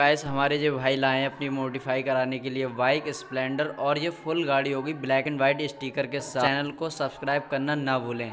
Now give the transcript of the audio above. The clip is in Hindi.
गाइस हमारे जो भाई लाए हैं अपनी मॉडिफाई कराने के लिए बाइक स्प्लेंडर और ये फुल गाड़ी होगी ब्लैक एंड वाइट स्टिकर के साथ चैनल को सब्सक्राइब करना ना भूलें